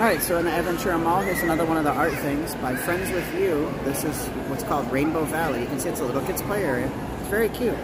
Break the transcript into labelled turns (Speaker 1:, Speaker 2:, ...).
Speaker 1: All right, so in the Aventura Mall, here's another one of the art things by Friends with You. This is what's called Rainbow Valley. You can see it's a little kids play area. It's very cute.